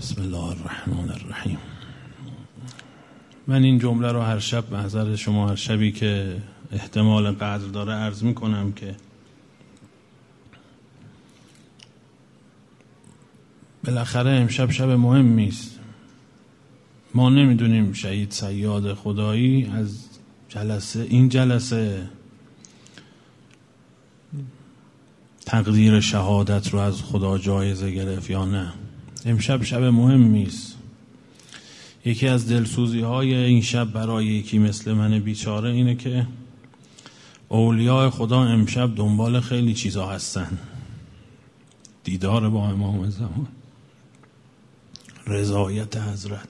بسم الله الرحمن الرحیم. من این جمله رو هر شب محضر شما هر شبی که احتمال قدر داره عرض می کنم که بالاخره امشب شب مهمی است ما نمی‌دونیم شهید سیاد خدایی از جلسه این جلسه تقدیر شهادت رو از خدا جایزه گرفت یا نه. امشب شب مهمی است یکی از دلسوزی های این شب برای یکی مثل من بیچاره اینه که اولیاء خدا امشب دنبال خیلی چیزا هستن. دیدار با امام زمان. رضایت حضرت.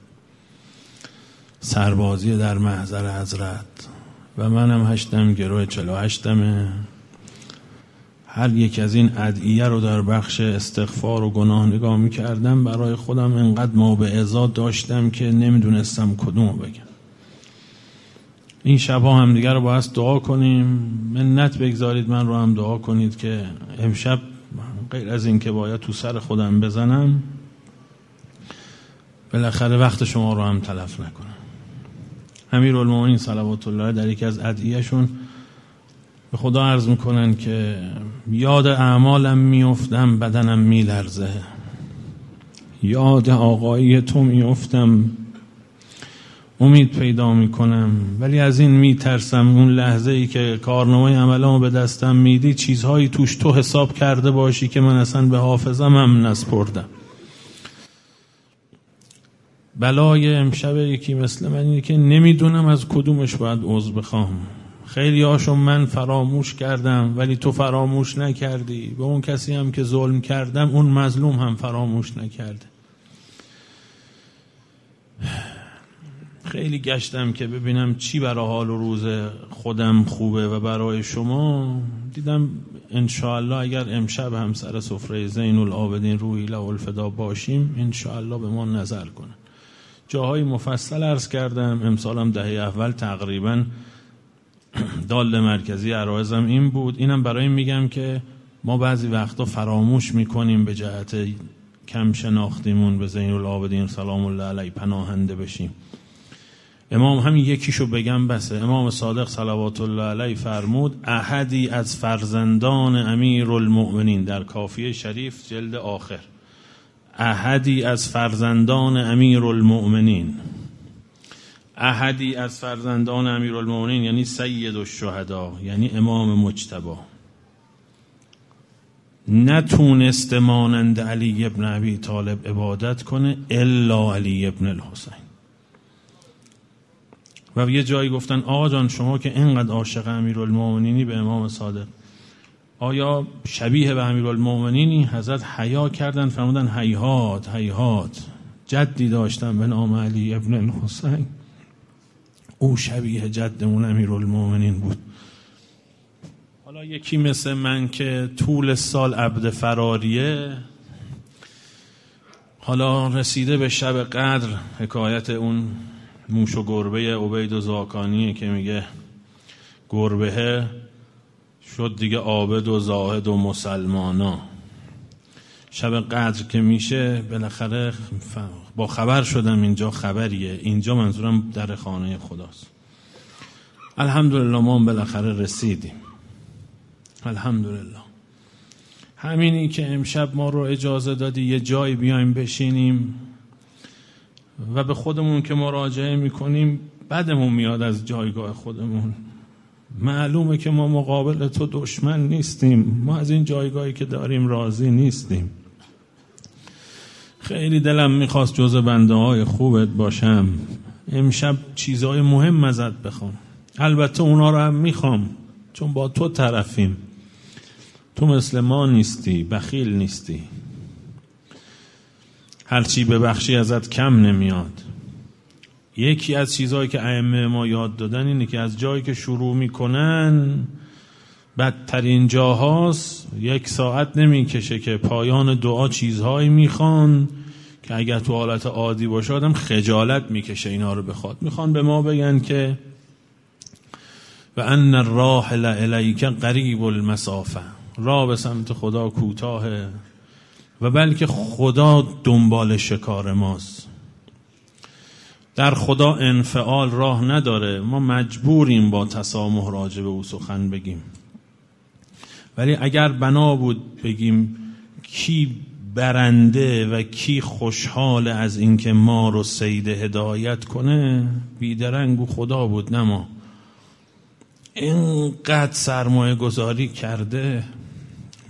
سربازی در محضر حضرت. و منم هشتم گروه چلو هشتمه. هر یک از این ادعیه رو در بخش استغفار و گناه نگاه می کردم برای خودم انقدر ما به ازاد داشتم که نمی‌دونستم کدوم بگم. این شبها هم دیگر رو باید دعا کنیم. منت بگذارید من رو هم دعا کنید که امشب غیر از این که باید تو سر خودم بزنم بالاخره وقت شما رو هم تلف نکنم. امیر المومنین صلوات الله در یکی از ادعیهشون به خدا عرض می‌کنن که یاد اعمالم میفتم بدنم میلرزه. یاد آقایی تو میفتم امید پیدا می‌کنم. ولی از این میترسم. اون لحظه ای که کارنامه عملامو به دستم میدی چیزهایی توش تو حساب کرده باشی که من اصلا به حافظم هم نسپردم. بلای امشب یکی مثل من اینه که نمی‌دونم از کدومش باید عضو بخوام. خیلی هاشو من فراموش کردم ولی تو فراموش نکردی. به اون کسی هم که ظلم کردم اون مظلوم هم فراموش نکرده. خیلی گشتم که ببینم چی برای حال و روز خودم خوبه و برای شما. دیدم انشاءالله اگر امشب هم سر سفره زین العابدین روی الفدا باشیم انشاءالله به ما نظر کنه جاهای مفصل عرض کردم امسالم دهه اول تقریبا دال مرکزی عرایزم این بود. اینم برای این میگم که ما بعضی وقتا فراموش می‌کنیم به جهت کم شناختیمون به زین العابدین سلام الله علیه پناهنده بشیم. امام همین یکیشو بگم بسه. امام صادق صلوات الله علیه فرمود احدی از فرزندان امیر المؤمنین در کافیه شریف جلد آخر. احدی از فرزندان امیر المؤمنین احدی از فرزندان امیر المؤمنین یعنی سید الشهدا یعنی امام مجتبا نتونست مانند علی ابن ابی طالب عبادت کنه الا علی ابن الحسین. و یه جایی گفتن آقا جان شما که اینقدر عاشق امیرالمومنینی به امام صادق آیا شبیه به امیرالمومنینی حضرت حیا کردن فرمودن حیات حیات جدی داشتن به نام علی ابن الحسین. او شبیه جدمون امیرالمومنین بود. حالا یکی مثل من که طول سال عبد فراریه حالا رسیده به شب قدر حکایت اون موش و گربه عبید و زاکانیه که میگه گربه شد دیگه عابد و زاهد و مسلمانا. شب قدر که میشه بالاخره با خبر شدم اینجا خبریه. اینجا منظورم در خانه خداست. الحمدلله ما بالاخره رسیدیم. الحمدلله. همینی که امشب ما رو اجازه دادی یه جایی بیایم بشینیم و به خودمون که مراجعه می‌کنیم بدمون میاد از جایگاه خودمون. معلومه که ما مقابل تو دشمن نیستیم. ما از این جایگاهی که داریم راضی نیستیم. خیلی دلم می‌خواست جز بنده های خوبت باشم. امشب چیزهای مهم ازت بخوام. البته اونا رو هم می‌خوام چون با تو طرفیم. تو مثل ما نیستی بخیل نیستی. هرچی ببخشی ازت کم نمیاد. یکی از چیزهایی که ائمه ما یاد دادن اینه که از جایی که شروع می‌کنن بدترین جاهاست. یک ساعت نمی‌کشه که پایان دعا چیزهایی می‌خوان که اگر تو حالت عادی باشه آدم خجالت می‌کشه اینا رو بخواد. می‌خوان به ما بگن که و ان الراحل الیک قریب المسافه راه به سمت خدا کوتاه و بلکه خدا دنبال شکار ماست. در خدا انفعال راه نداره. ما مجبوریم با تسامح راجع به او سخن بگیم. ولی اگر بنا بود بگیم کی برنده و کی خوشحال از اینکه ما رو سید هدایت کنه بیدرنگ خدا بود نه ما. اینقدر سرمایه گذاری کرده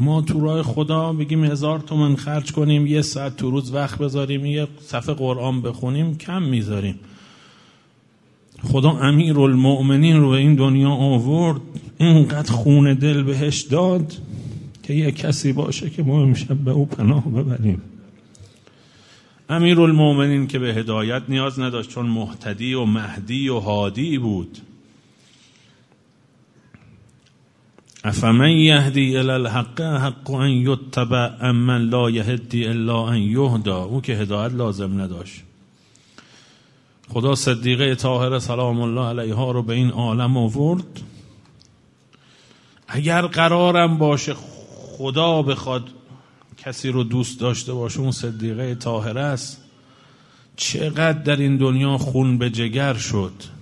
ما تو راه خدا بگیم هزار تومن خرج کنیم یه ساعت تو روز وقت بذاریم یه صفحه قرآن بخونیم کم می‌ذاریم. خدا امیر المؤمنین رو به این دنیا آورد اینقدر خون دل بهش داد که یه کسی باشه که ما امشب به او پناه ببریم. امیر المؤمنین که به هدایت نیاز نداشت چون محتدی و مهدی و هادی بود. افمن یهدی الی الحق حق ان یتبع امن لا یهدی الا ان یهدا او که هدایت لازم نداشت. خدا صدیقه طاهره سلام الله علیها رو به این عالم آورد. اگر قرارم باشه خدا بخواد کسی رو دوست داشته باشه اون صدیقه طاهره است. چقدر در این دنیا خون به جگر شد.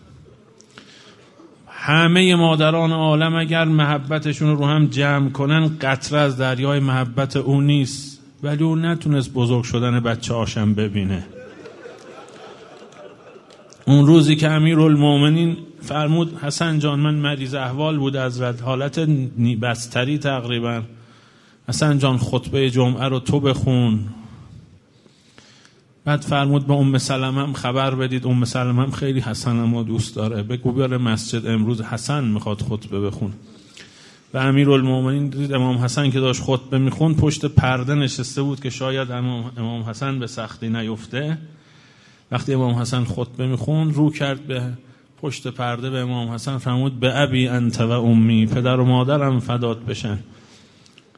همه مادران عالم اگر محبتشون رو هم جمع کنن قطره از دریای محبت او نیست. ولی او نتونست بزرگ شدن بچه هاشم ببینه. اون روزی که امیر المومنین فرمود حسن جان من مریض احوال بود از رد حالت بستری تقریبا. حسن جان خطبه جمعه رو تو بخون. بعد فرمود به ام سلمه هم خبر بدید. ام سلمه هم خیلی حسن ما دوست داره. بگو بیاره مسجد امروز حسن می‌خواد خطبه بخون. و امیر المومنین دید امام حسن که داشت خطبه میخون پشت پرده نشسته بود که شاید امام, امام حسن به سختی نیفته. وقتی امام حسن خطبه میخون رو کرد به پشت پرده به امام حسن. فرمود به ابی انت و امی پدر و مادرم فدات بشن.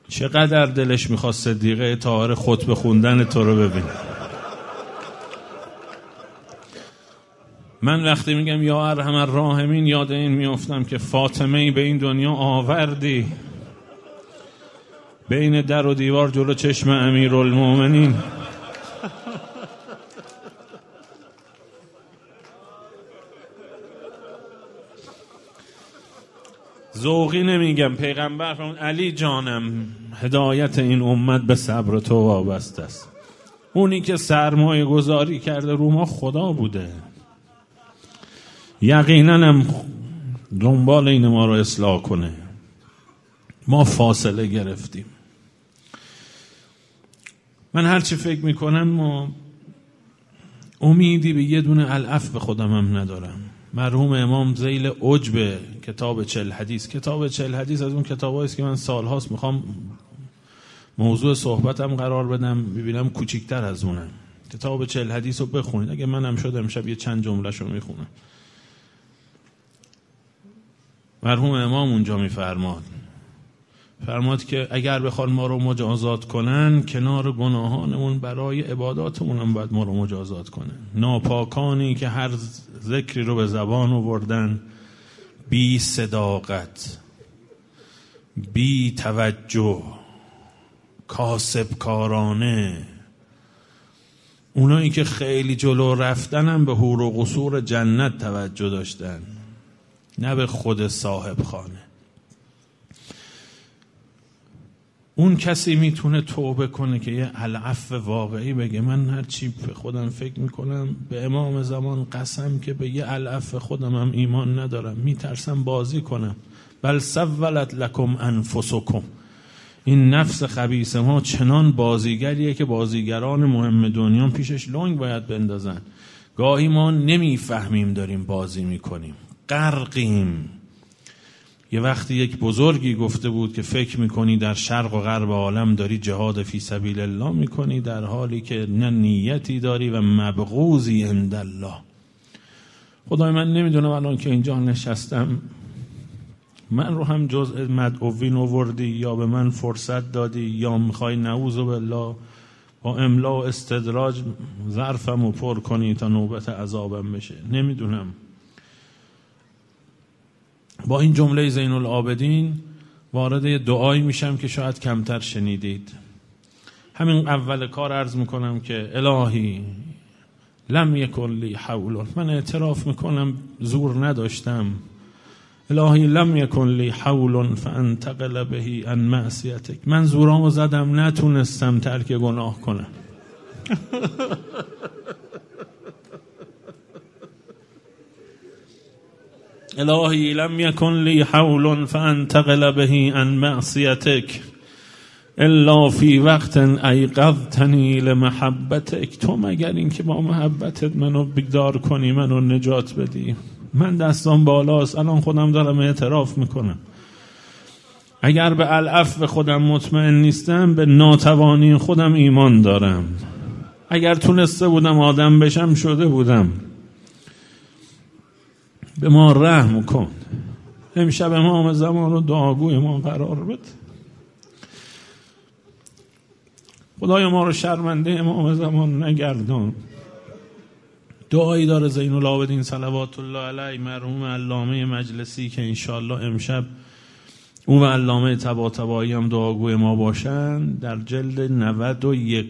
چقدر دلش می‌خواست صدیقه تاهر خطبه خوندن تو رو ببین. من وقتی میگم یا ارحم الراحمین یاد این میافتم که فاطمه ای به این دنیا آوردی. بین در و دیوار جلو چشم امیر المومنین ذوقی نمیگم پیغمبر فرمود علی جانم هدایت این امت به صبر تو وابسته است. اونی که سرمایه گذاری کرده رو ما خدا بوده. یقینا دنبال این ما رو اصلاح کنه. ما فاصله گرفتیم. من هرچی فکر می‌کنم ما امیدی به یه دونه الف به خودم هم ندارم. مرحوم امام زیل عجب کتاب چل حدیث. کتاب چل حدیث از اون کتاب است که من سالهاست می‌خوام موضوع صحبتم قرار بدم ببینم کوچیکتر از اونم. کتاب چل حدیث رو بخونید. اگه منم شد امشب یه چند جمله رو می‌خونم. مرحوم امام اونجا میفرماد. فرماد که اگر بخوان ما رو مجازات کنن کنار گناهانمون برای عباداتمون هم باید ما رو مجازات کنن. ناپاکانی که هر ذکری رو به زبان آوردن بی صداقت بی توجه کاسب کارانه اونایی که خیلی جلو رفتن هم به حور و قصور جنت توجه داشتن. نه به خود صاحب خانه. اون کسی می‌تونه توبه کنه که یه العف واقعی بگه. من هر چی به خودم فکر می‌کنم به امام زمان قسم که به یه العف خودم هم ایمان ندارم. میترسم بازی کنم. بل سولت لکم انفسکم. این نفس خبیس ما چنان بازیگریه که بازیگران مهم دنیا پیشش لنگ باید بندازن. گاهی ما نمی‌فهمیم داریم بازی می‌کنیم. غرقیم. یه وقتی یک بزرگی گفته بود که فکر می‌کنی در شرق و غرب عالم داری جهاد فی سبیل الله می‌کنی در حالی که نه نیتی داری و مبغوزی عند الله. خدای من نمی‌دونم الان که اینجا نشستم. من رو هم جز مدعوین آوردی یا به من فرصت دادی یا می‌خوای نعوذ بالله با املا و استدراج ظرفم رو پر کنی تا نوبت عذابم بشه؟ نمی‌دونم. با این جمله زین العابدین وارد دعایی میشم که شاید کمتر شنیدید. همین اول کار عرض می‌کنم که الهی لم یکن لی حول. من اعتراف می‌کنم زور نداشتم. الهی لم یکن لی حول فانتقل بهی ان معصیتک. من زورامو زدم نتونستم ترک گناه کنم. الهی لم یکن لی حول فانتقل بهی ان معصیتک الا فی وقت ایقظتنی لمحبتک. تو مگر اینکه با محبتت منو بیدار کنی منو نجات بدی. من دستان بالاست الان خودم دارم اعتراف می‌کنم. اگر به الف به خودم مطمئن نیستم به ناتوانی خودم ایمان دارم. اگر تونسته بودم آدم بشم شده بودم. به ما رحم کن. امشب امام زمان رو دعاگوی ما قرار بده. خدای ما رو شرمنده امام زمان نگردان. دعایی داره زین العابدین صلوات الله علیه مرحوم علامه مجلسی که انشالله امشب او و علامه تبا تبایی هم دعاگوی ما باشن. در جلد 91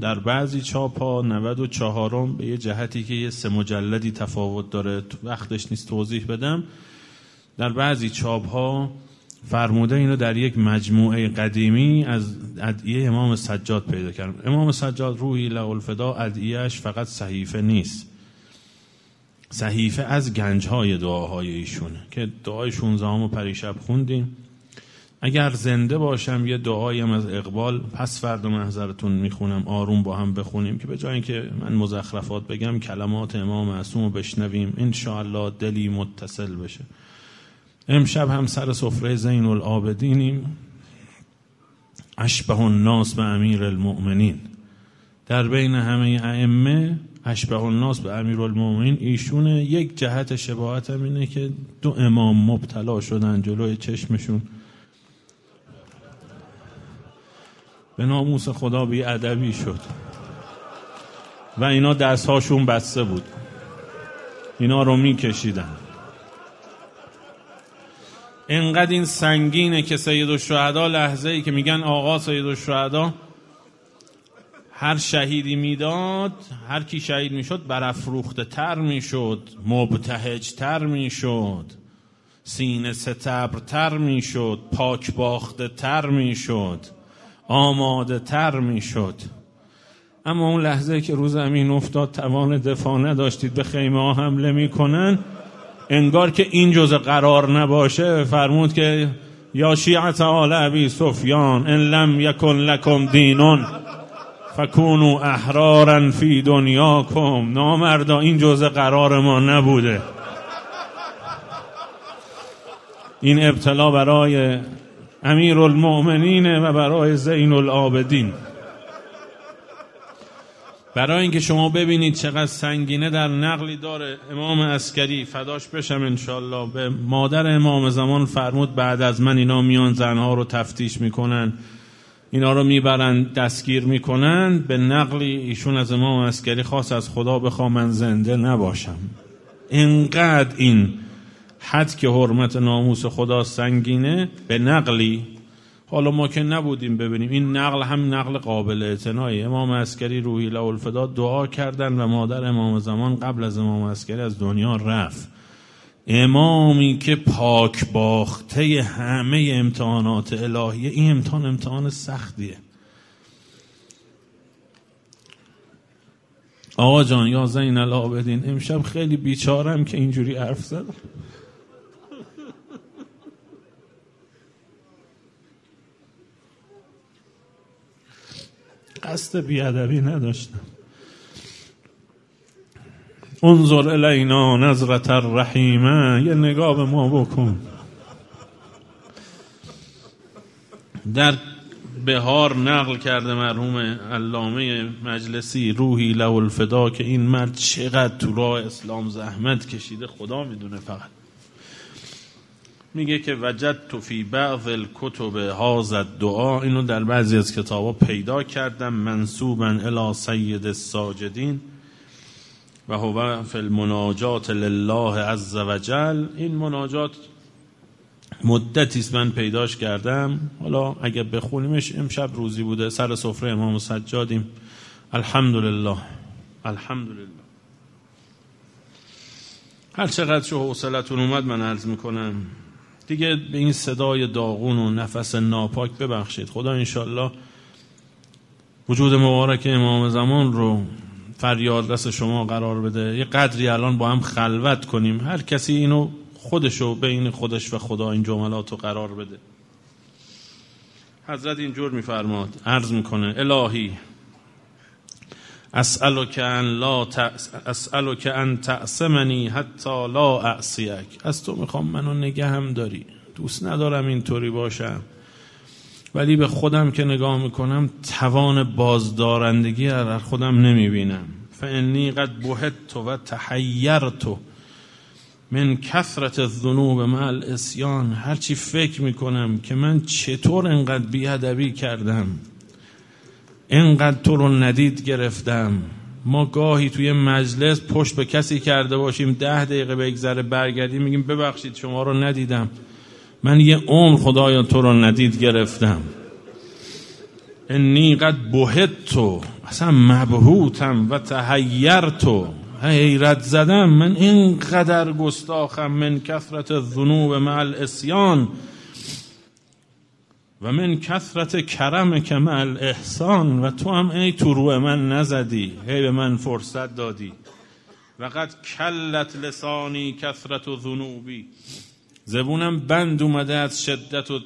در بعضی چاپ ها 94 به یه جهتی که یه سه مجلدی تفاوت داره. وقتش نیست توضیح بدم. در بعضی چاپ ها فرموده اینو در یک مجموعه قدیمی از ادعیه امام سجاد پیدا کردم امام سجاد روحی لالفدا ادعیهش فقط صحیفه نیست. صحیفه از گنج های دعاهای ایشونه که دعای 16 و پریشب خوندیم. اگر زنده باشم یه دعایم از اقبال. پس فردا محضرتون می‌خونم آروم با هم بخونیم که به جای اینکه من مزخرفات بگم کلمات امام معصوم رو بشنویم. ان دلی متصل بشه. امشب هم سر سفره زین العابدینیم اشبه الناس به امیر المؤمنین. در بین همه ائمه اشبه الناس به امیر المؤمنین ایشونه یک جهت شباهت هم اینه که دو امام مبتلا شدن جلوی چشمشون. به ناموس خدا بی ادبی شد. و اینا دستهاشون بسته بود. اینا رو میکشیدن. انقدر این سنگینه که سید الشهدا لحظه ای که میگن آقا سید الشهدا هر شهیدی می‌داد هر کی شهید می‌شد برافروخته تر می‌شد مبتهج تر می‌شد سینه ستبر تر می‌شد پاک باخته تر می‌شد آماده تر می‌شد. اما اون لحظه که روز امین افتاد توان دفاع نداشتید به خیمه ها حمله می‌کنن. انگار که این جزء قرار نباشه فرمود که یا شیعت آل ابی سفیان ان لم یکن لکم دینون. فکونو احرارا فی دنیاکم. نامردا این جزء قرار ما نبوده. این ابتلا برای امیر المؤمنین و برای زین العابدین برای اینکه شما ببینید چقدر سنگینه در نقلی داره امام اسکری فداش بشم انشالله به مادر امام زمان فرمود بعد از من اینا میان زنها رو تفتیش می‌کنن. اینا رو می‌برن دستگیر می‌کنن. به نقلی ایشون از امام اسکری خواست از خدا بخوا من زنده نباشم. اینقدر این حد که حرمت ناموس خدا سنگینه به نقلی. حالا ما که نبودیم ببینیم. این نقل هم نقل قابل اعتنایی. امام اسکری روحی الفدا دعا کردن و مادر امام زمان قبل از امام اسکری از دنیا رفت. امامی که پاک باخته همه امتحانات الهیه این امتحان امتحان سختیه. آقا جان یا زین العابدین امشب خیلی بیچارم که اینجوری حرف زدم. قصد بیادبی نداشتم. انظر الینا نظرت الرحیمه یه نگاه به ما بکن. در بهار نقل کرده مرحوم علامه مجلسی روحی له الفدا که این مرد چقدر تو راه اسلام زحمت کشیده خدا می‌دونه فقط. میگه که وجد تو فی بعض الکتب هازد دعا اینو در بعضی از کتابا پیدا کردم منصوبا الی سید الساجدین. و هو فی المناجات لله عز وجل این مناجات مدتی است من پیداش کردم. حالا اگر بخونیمش امشب روزی بوده. سر سفره امام سجادیم. الحمدلله. الحمدلله. هر چقدر شو حوصلتون اومد من عرض می‌کنم. دیگه به این صدای داغون و نفس ناپاک ببخشید. خدا انشالله وجود مبارک امام زمان رو فریاد رس شما قرار بده. یه قدری الان با هم خلوت کنیم. هر کسی اینو خودشو بین خودش و خدا این جملات رو قرار بده. حضرت اینجور میفرماد عرض می‌کنه الهی اسألك ان لا اسألك ان تعصمنی حتی لا اعصیک. از تو می‌خوام منو نگه هم داری. دوست ندارم اینطوری باشم. ولی به خودم که نگاه می‌کنم توان بازدارندگی در خودم نمی‌بینم. فانی قد بهت و تحیرت من کثرت الذنوب مع الاسیان. هرچی فکر می‌کنم که من چطور انقدر بیادبی کردم انقدر تو رو ندید گرفتم. ما گاهی توی مجلس پشت به کسی کرده باشیم ده دقیقه بگذره برگردیم میگیم ببخشید شما رو ندیدم. من یه عمر خدایا تو رو ندید گرفتم. انی قد بهت تو اصلا مبهوتم و تحیرتو حیرت زدم من اینقدر گستاخم من کثرت الذنوب مع الاسیان و من کثرت کرم که مع الاحسان. و تو هم ای تو روی من نزدی هی به من فرصت دادی. و قد کلت لسانی کثرت ذنوبی زبونم بند اومده از شدت و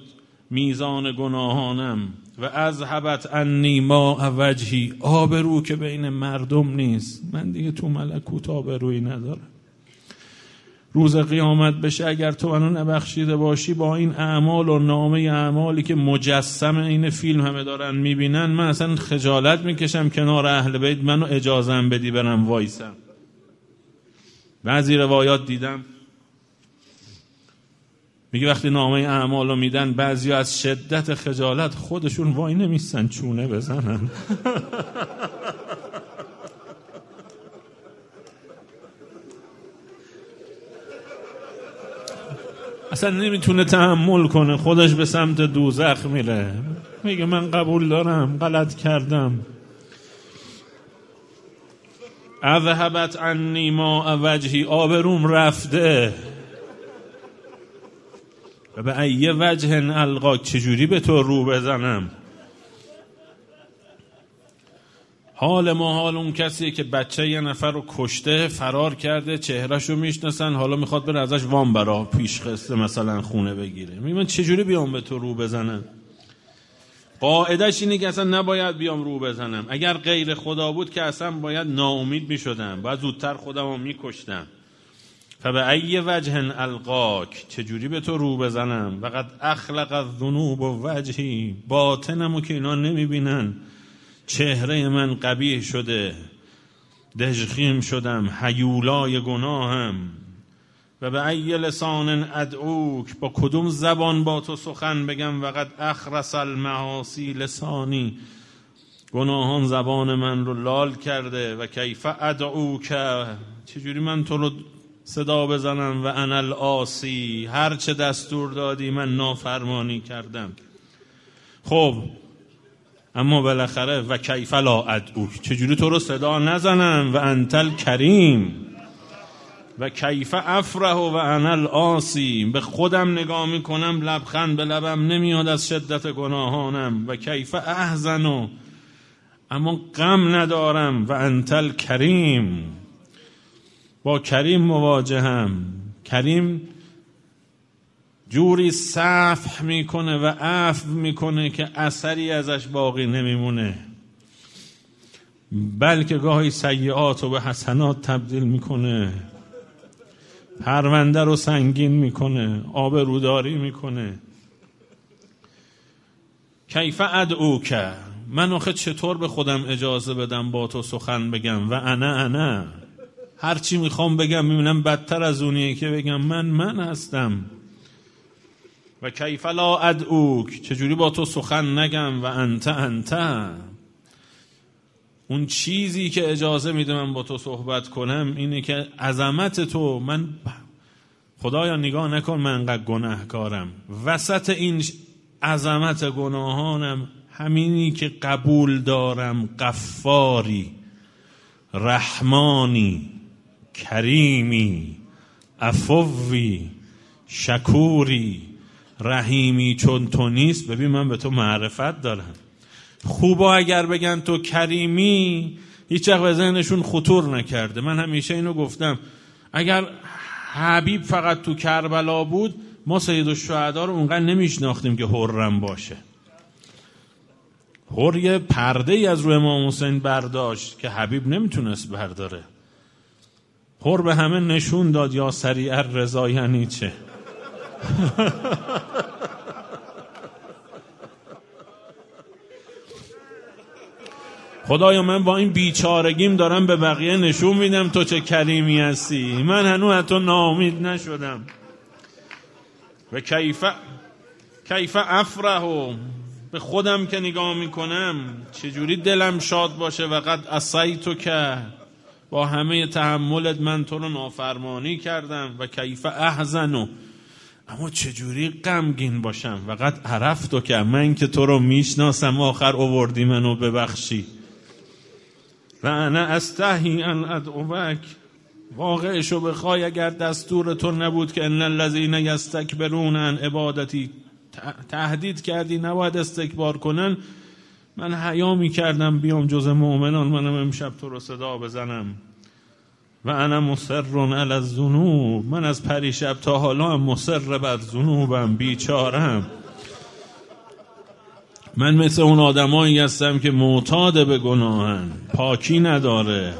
میزان گناهانم و از حبت انی ما وجهی آبرو که بین مردم نیست. من دیگه تو ملکوت آبرویی ندارم. روز قیامت بشه اگر تو منو نبخشیده باشی با این اعمال و نامه اعمالی که مجسم این فیلم همه دارن می‌بینن من اصلا خجالت می‌کشم کنار اهل بیت منو اجازم بدی برم وایسم. بعضی روایات دیدم. میگه وقتی نامه اعمال رو میدن بعضی از شدت خجالت خودشون وای نمیستن چونه بزنن. اصلا نمی‌تونه تحمل کنه خودش به سمت دوزخ میره. میگه من قبول دارم غلط کردم. اذهبت عنی ما وجهی آبروم رفته. و به ایه وجه القا چجوری به تو رو بزنم؟ حال ما حال اون کسیه که بچه یه نفر رو کشته فرار کرده چهرش رو می‌شناسن حالا می‌خواد بره ازش وام برا پیش خسته مثلا خونه بگیره. میگم چجوری بیام به تو رو بزنم؟ قاعدش اینه که اصلا نباید بیام رو بزنم. اگر غیر خدا بود که اصلا باید ناامید می‌شدم. باید زودتر خودم رو میکشتم. فبه ای وجه القاک چجوری به تو رو بزنم؟ وقد اخلق الذنوب و وجهی باطنمو که اینا نمی‌بینن. چهره من قبیه شده دژخیم شدم حیولای گناهم. و به ای لسان ادعوک با کدوم زبان با تو سخن بگم؟ وقد اخرس المعاصی لسانی. گناهان زبان من رو لال کرده و کیف ادعوک؟ چجوری من تو رو صدا بزنم و انا آسی هر چه دستور دادی من نافرمانی کردم. خب اما بالاخره و کیف لا ادعوک چجوری تو رو صدا نزنم؟ و انتل کریم و کیف افره و انا آسی به خودم نگاه می‌کنم لبخند به لبم نمیاد از شدت گناهانم. و کیف احزن اما غم ندارم. و انتل کریم با کریم مواجهم. کریم جوری صفح می‌کنه و عفو می‌کنه که اثری ازش باقی نمیمونه. بلکه گاهی سیعات رو به حسنات تبدیل می‌کنه. پرونده رو سنگین می‌کنه آب روداری می‌کنه. کیف ادعو که من آخه چطور به خودم اجازه بدم با تو سخن بگم؟ و انا انا. هرچی می‌خوام بگم می‌بینم بدتر از اونیه که بگم من من هستم. و کیف لا ادعوک؟ چجوری با تو سخن نگم؟ و انت انت. اون چیزی که اجازه میده من با تو صحبت کنم اینه که عظمت تو من خدایا نگاه نکن من انقدر گناهکارم. وسط این عظمت گناهانم همینی که قبول دارم. قفاری رحمانی. کریمی افوی شکوری رحیمی چون تو نیست. ببین من به تو معرفت دارم. خوبا اگر بگن تو کریمی هیچ وقت به ذهنشون خطور نکرده. من همیشه اینو گفتم. اگر حبیب فقط تو کربلا بود ما سید الشهدا رو اونقدر نمیشناختیم که حرم باشه. حر یه پرده ای از روی امام حسین برداشت که حبیب نمی‌تونست برداره. حر به همه نشون داد یا سریع رضا یعنی چه؟ خدایا من با این بیچارگیم دارم به بقیه نشون میدم تو چه کریمی هستی. من هنوز حتی نامید نشدم. و کیف کیف افرهو؟ به خودم که نگاه می‌کنم چجوری دلم شاد باشه و قد تو که با همه تحملت من تو رو نافرمانی کردم و کیف احزنو. اما چجوری غمگین باشم؟ و قد عرفتو که من که تو رو می‌شناسم آخر اووردی منو ببخشی. و انا استحی ان ادعوک. واقعشو بخوای اگر دستور تو نبود که ان الذین یستکبرون عبادتی تهدید کردی نباید استکبار کنن من حیا می کردم بیام جز مؤمنان منم امشب تو رو صدا بزنم. و انا مصر علی الذنوب. من از پریشب تا حالا مصر بر ذنوبم بیچارم. من مثل اون آدمایی هستم که معتاد به گناهن پاکی نداره.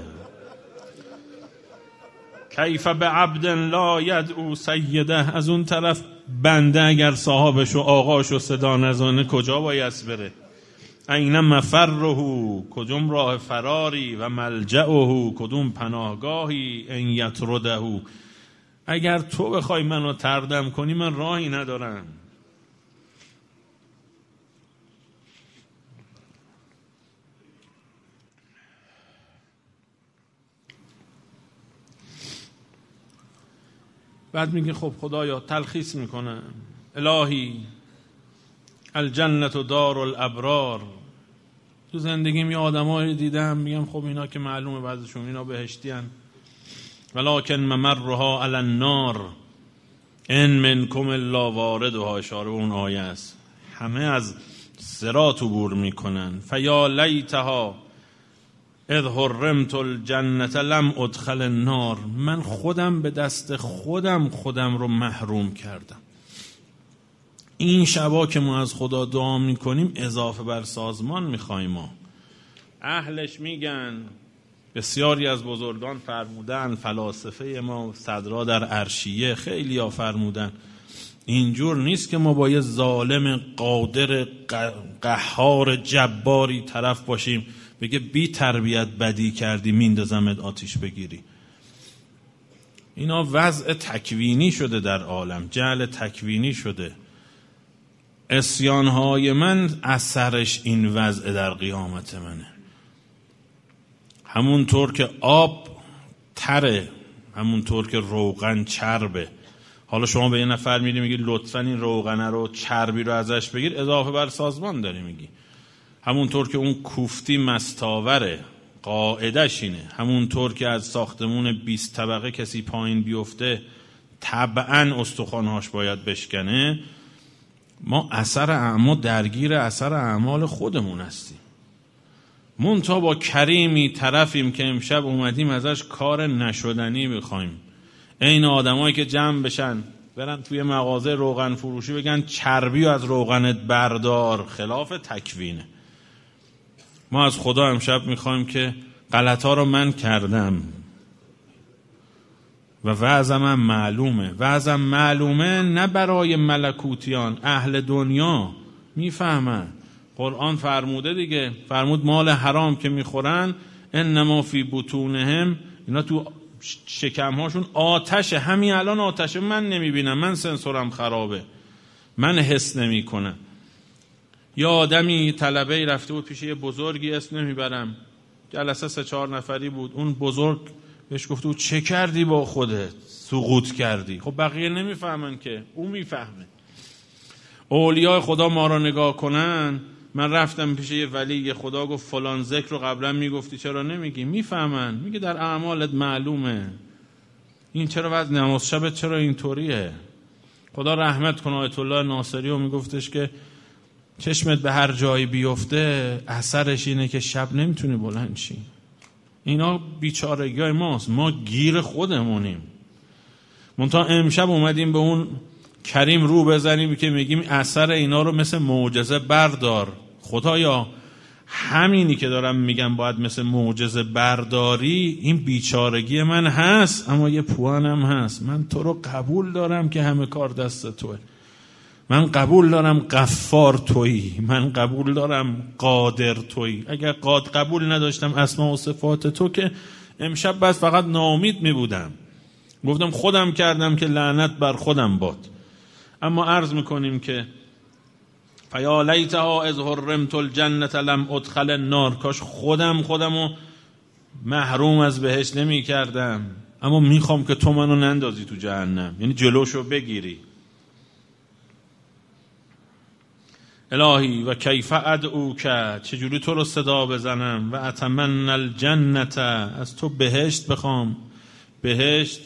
کیف به عبد لا او سیده. از اون طرف بنده اگر صاحبش و آقاش و صدا نزانه کجا باید بره؟ این مفره کدوم راه فراری و ملجعه کدوم پناهگاهی ان یطرده اگر تو بخوای منو تردم کنی من راهی ندارم. بعد میگه خب خدایا تلخیص می‌کنم. الهی الجنت و دار الابرار. تو زندگیم یه آدمایی دیدم میگم خب اینا که معلومه بعضشون اینا بهشتی هن ولکن ممرها علی النار. ان منکم الا واردها اشاره به اون آیه است. همه از سرات عبور می‌کنن. فیا لیتها اذ حرمت الجنت لم ادخل النار. من خودم به دست خودم خودم رو محروم کردم. این شبا که ما از خدا دعا می‌کنیم اضافه بر سازمان می‌خوایم ما. اهلش میگن بسیاری از بزرگان فرمودن فلاسفه ما صدرا در ارشیه خیلی ها فرمودن. اینجور نیست که ما با یه ظالم قادر قهار جباری طرف باشیم. بگه بی تربیت بدی کردی میندازمت آتیش بگیری. اینا وضع تکوینی شده در عالم. جعل تکوینی شده. اسیانهای من اثرش این وضع در قیامت منه. همونطور که آب تره همونطور که روغن چربه. حالا شما به یه نفر میری میگی لطفا این روغنه رو چربی رو ازش بگیر. اضافه بر سازمان داری میگی. همونطور که اون کوفتی مستاوره قاعدش اینه. همونطور که از ساختمون 20 طبقه کسی پایین بیفته طبعا استخوانهاش باید بشکنه. ما اثر اعما درگیر اثر اعمال خودمون هستیم. مونتا با کریمی طرفیم که امشب اومدیم ازش کار نشدنی می‌خوایم. این آدمایی که جمع بشن برن توی مغازه روغن فروشی بگن چربی از روغنت بردار. خلاف تکوینه. ما از خدا امشب می‌خوایم که غلط ها رو من کردم. و وضعم معلومه. وضعم معلومه نه برای ملکوتیان اهل دنیا. می‌فهمن. قرآن فرموده دیگه. فرمود مال حرام که می‌خورن انما فی بطونهم. اینا تو شکمهاشون آتشه. همین الان آتشه. من نمی‌بینم. من سنسورم خرابه. من حس نمی‌کنم. یا آدمی طلبه رفته بود پیش یه بزرگی اسم نمی‌برم. جلسه سه چهار نفری بود. اون بزرگ بهش گفته او چه کردی با خودت؟ سقوط کردی. خب بقیه نمی‌فهمن که او می‌فهمه. اولیای خدا ما را نگاه کنن. من رفتم پیش یه ولی خدا گفت فلان ذکر رو قبلا می‌گفتی چرا نمیگی؟ می‌فهمن. میگه در اعمالت معلومه. این چرا وقت نماز شبت چرا اینطوریه؟ خدا رحمت کنه آیت الله ناصری و میگفتش که چشمت به هر جایی بیفته اثرش اینه که شب نمی‌تونی بلند شی. اینا بیچارگی ماست. ما گیر خودمونیم. منتها امشب اومدیم به اون کریم رو بزنیم که میگیم اثر اینا رو مثل معجزه بردار. خدایا همینی که دارم میگم باید مثل معجزه برداری این بیچارگی من هست اما یه پوانم هست. من تو رو قبول دارم که همه کار دست توه. من قبول دارم قفار تویی. من قبول دارم قادر تویی. اگر قاد قبول نداشتم اسما و صفات تو که امشب بس فقط نامید می بودم. گفتم خودم کردم که لعنت بر خودم باد. اما عرض می‌کنیم که فیا لیتها از حرمت الجنت لم ادخل النار. کاش خودم خودمو محروم از بهش نمی کردم. اما می‌خوام که تو منو نندازی تو جهنم. یعنی جلوشو بگیری. الهی و کیف ادعو که چجوری تو رو صدا بزنم؟ و اتمن الجنت از تو بهشت بخوام. بهشت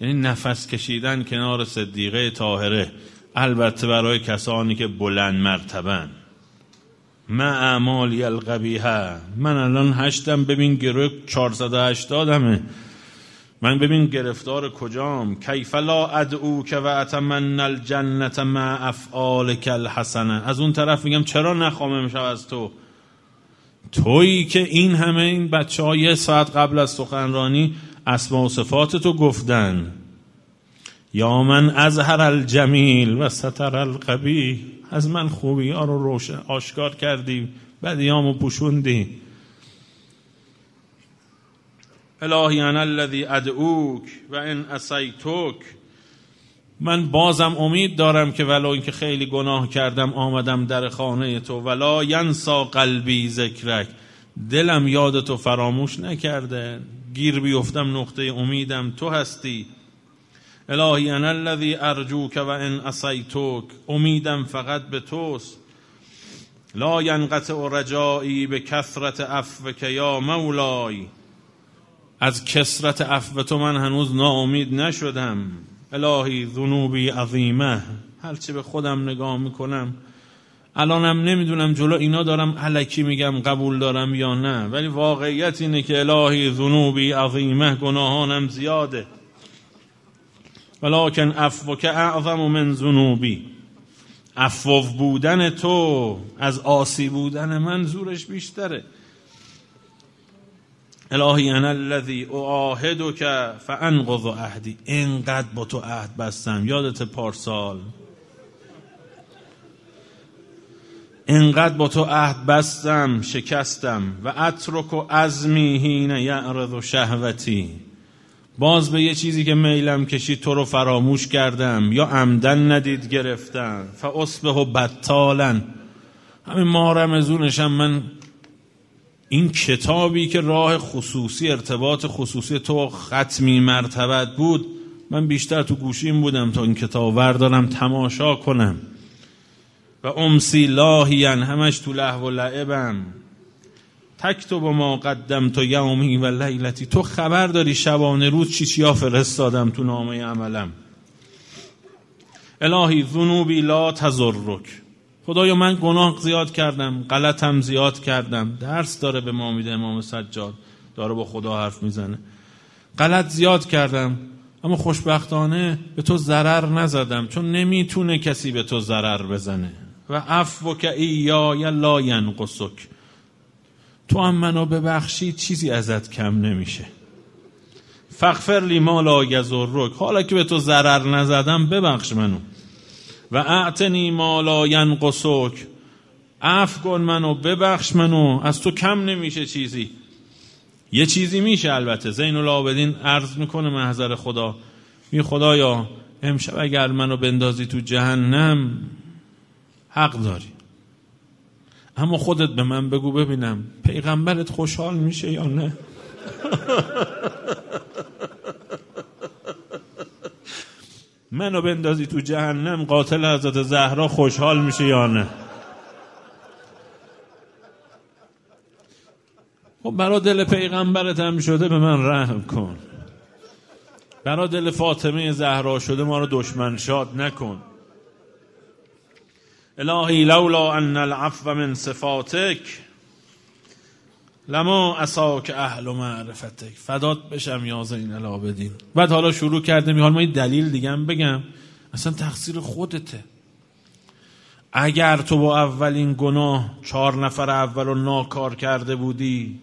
یعنی نفس کشیدن کنار صدیقه طاهره. البته برای کسانی که بلند مرتبن. ما اعمالی القبیحه من الان هشتم. ببین گروه 480 همه من ببین گرفتار کجام. کیف لا ادعو که و اتمن الجنت افعال کل حسنه از اون طرف میگم چرا نخوام امشب از تو؟ تویی که این همه این بچه ها یه ساعت قبل از سخنرانی اسما و صفات تو گفتن. یا من ازهر الجمیل و ستر القبی از من خوبی ها رو روشن آشکار کردی بدیامو پوشوندی. الهی انا الذی ادعوک و ان اسیتوک من بازم امید دارم که ولو اینکه خیلی گناه کردم آمدم در خانه تو. ولا ینسا قلبی ذکرک. دلم یاد تو فراموش نکرده. گیر بیفتم نقطه امیدم. تو هستی. الهی انا الذی ارجوک و ان اسیتوک امیدم فقط به توست. لا ینقطع رجایی به کثرت عفوک یا مولای. از کسرت عفو تو من هنوز ناامید نشدم. الهی ذنوبی عظیمه. هرچه به خودم نگاه می‌کنم الانم نمی‌دونم جلو اینا دارم علکی میگم قبول دارم یا نه. ولی واقعیت اینه که الهی ذنوبی عظیمه گناهانم زیاده. ولکن عفوک اعظم من ذنوبی. عفو بودن تو از آسی بودن من زورش بیشتره. الهی انا الذی اعاهدک فانقض عهدی. اینقدر با تو عهد بستم. یادت پارسال. اینقدر با تو عهد بستم شکستم. و اترک و عزمی هین یعرض شهوتی. باز به یه چیزی که میلم کشید تو رو فراموش کردم. یا عمدن ندید گرفتم. فاصبح و بدتالن همین ماه رمزونشم من این کتابی که راه خصوصی ارتباط خصوصی تو ختمی مرتبت بود من بیشتر تو گوشیم بودم تا این کتاب وردارم تماشا کنم. و امسی لاهیان همش تو لحو و لعبم. تکتب ما قدم تو یومی و لیلتی. تو خبر داری شبانه روز چی چیا فرستادم تو نامه عملم. الهی ذنوبی لا تزرک خدایا من گناه زیاد کردم غلطم زیاد کردم. درس داره به ما میده امام سجاد. داره با خدا حرف می‌زنه. غلط زیاد کردم اما خوشبختانه به تو ضرر نزدم چون نمی‌تونه کسی به تو ضرر بزنه. و عفو که ای یا لا ینقصک. تو هم منو ببخشی چیزی ازت کم نمیشه. فغفر لی ما لا یضرک. حالا که به تو ضرر نزدم ببخش منو. و اعتنی ما لا ینقصک. عفو کن منو ببخش منو. از تو کم نمیشه چیزی. یه چیزی میشه البته. زین العابدین عرض می‌کنه محضر خدا. می خدایا امشب اگر منو بندازی تو جهنم حق داری. اما خودت به من بگو ببینم. پیغمبرت خوشحال میشه یا نه؟ منو بندازی تو جهنم قاتل حضرت زهرا خوشحال میشه یا نه؟ خب برا دل پیغمبرت هم شده به من رحم کن. برا دل فاطمه زهرا شده ما رو دشمن شاد نکن. الهی لولا ان العفو من صفاتک. لما اساک اهل و معرفتک؟ فدات بشم یا زین العابدین بعد حالا شروع کرده حال ما این دلیل دیگه بگم. اصلا تقصیر خودته. اگر تو با اولین گناه چهار نفر اول رو ناکار کرده بودی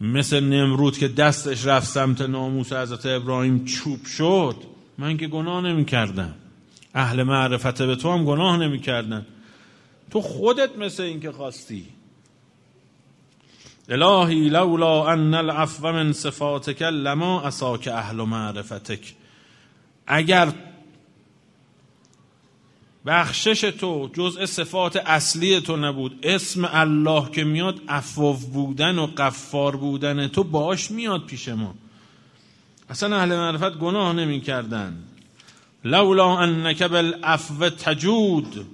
مثل نمرود که دستش رفت سمت ناموس حضرت ابراهیم چوب شد من که گناه نمی کردم اهل معرفت به تو هم گناه نمی کردن تو خودت مثل این که خواستی. الهی لولا ان العفو من صفاتک لما اساک اهل معرفتک. اگر بخشش تو جزء صفات اصلی تو نبود اسم الله که میاد عفو بودن و قفار بودن تو باش میاد پیش ما. اصلا اهل معرفت گناه نمی کردن لولا انک بالعفو تجود.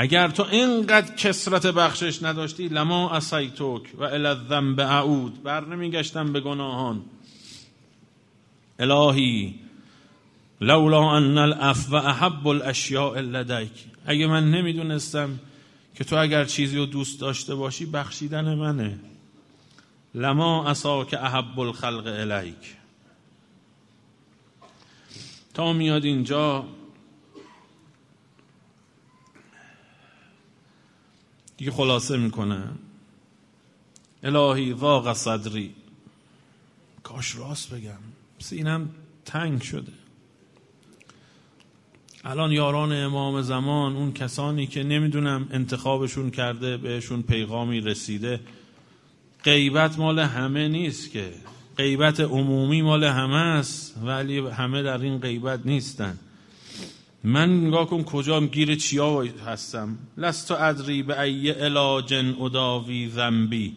اگر تو اینقدر کسرت بخشش نداشتی لما اسیتوک و الذنب اعود. بر نمیگشتم به گناهان. الهی لولا ان العفو احب الاشیاء لدیک. اگه من نمی‌دونستم که تو اگر چیزی رو دوست داشته باشی بخشیدن منه. لما اساک احب الخلق الیک. تا میاد اینجا دیگه خلاصه می‌کنه. الهی واق صدری. کاش راست بگم. سینم تنگ شده. الان یاران امام زمان اون کسانی که نمی‌دونم انتخابشون کرده بهشون پیغامی رسیده غیبت مال همه نیست که. غیبت عمومی مال همه است ولی همه در این غیبت نیستن. من نگاه کن کجا گیر چیا هستم. لست ادری به ای علاج اداوی ذنبی.